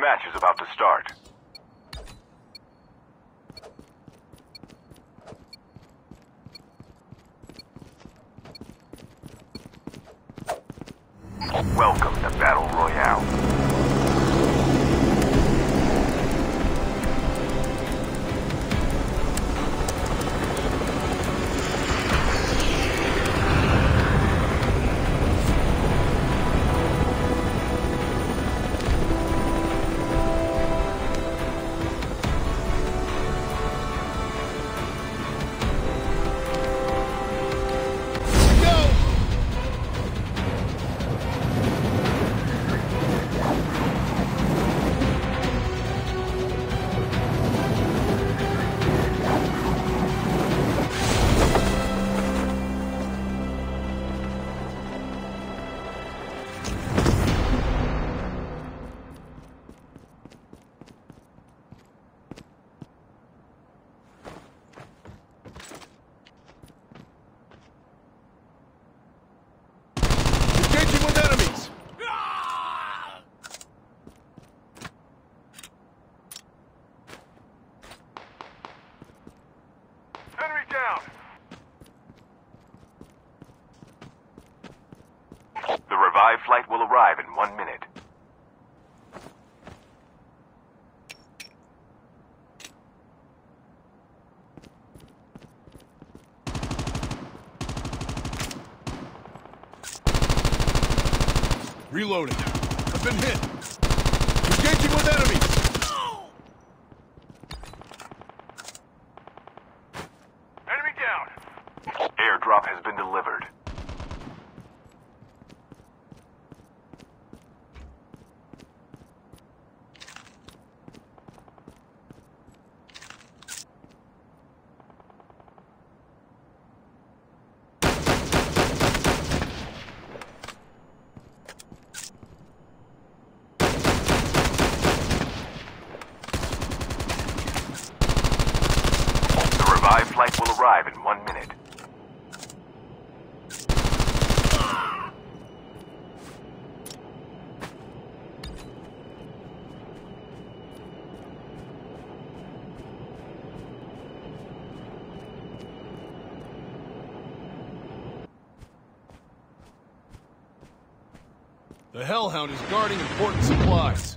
match is about to start. The revived flight will arrive in one minute. Reloading. I've been hit. Engaging with enemies! Enemy down! Airdrop has been delivered. The revived flight will arrive in one minute. The Hellhound is guarding important supplies.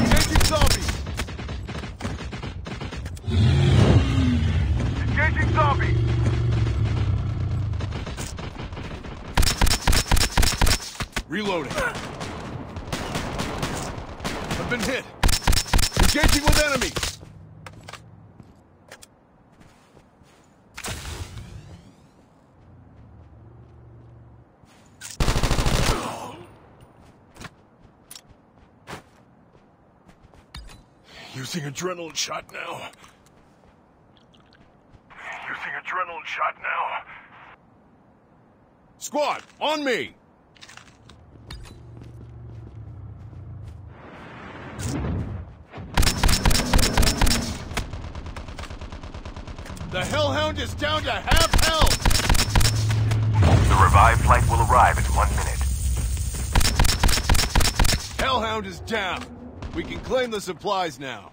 Engaging zombies! Engaging zombie! Reloading. I've been hit. Engaging with enemies! Using adrenaline shot now. Using adrenaline shot now. Squad, on me! The Hellhound is down to half health! The revived flight will arrive in one minute. Hellhound is down. We can claim the supplies now.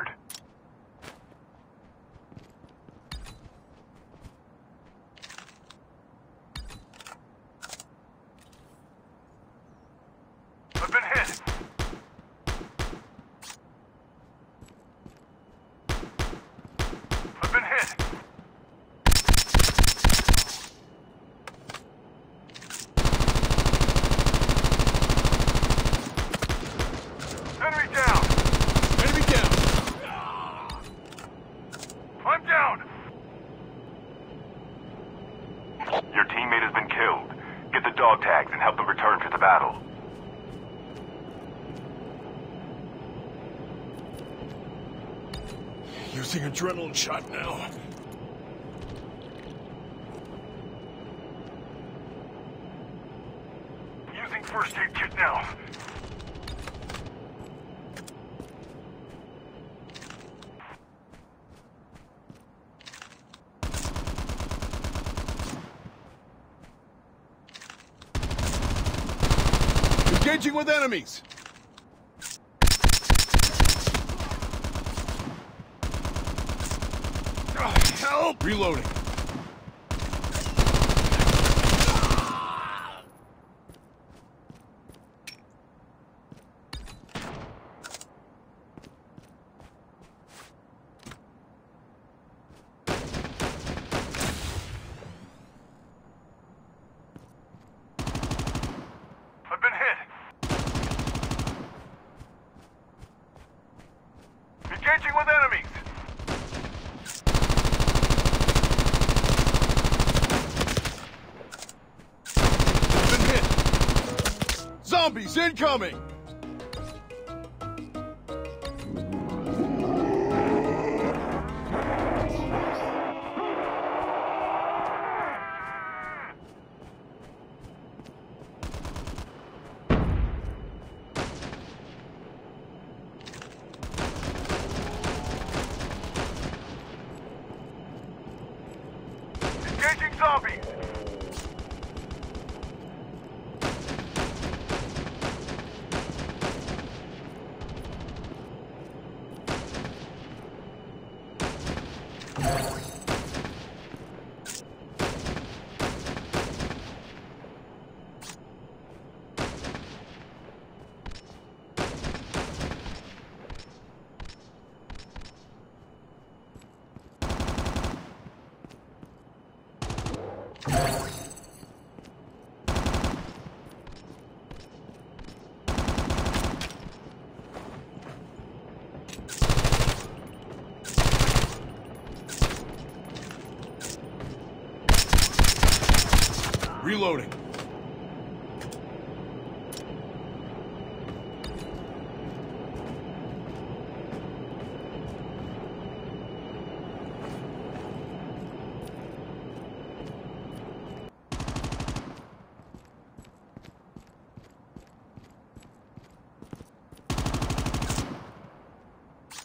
Using adrenaline shot now. Using first aid kit now. Engaging with enemies! Ah, Help! Reloading. Engaging with enemies. Been hit. Zombies incoming! Engaging zombies. Reloading.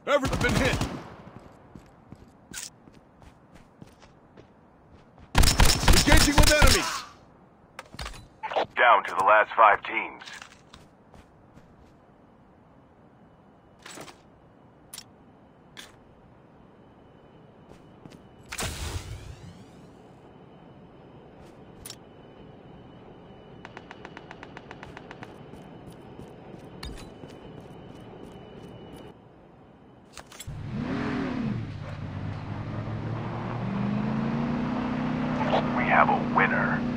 Everyone been hit. down to the last five teams. We have a winner.